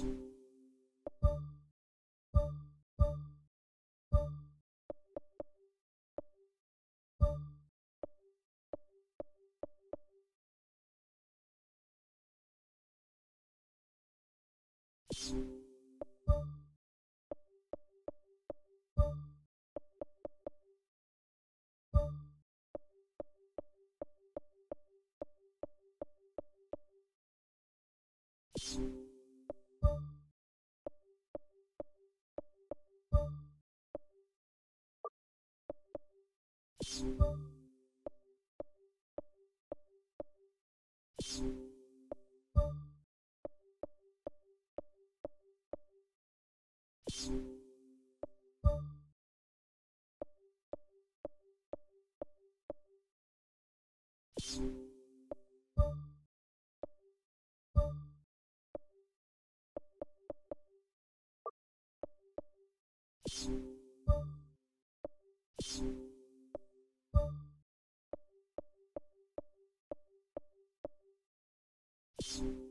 。you you Adiós.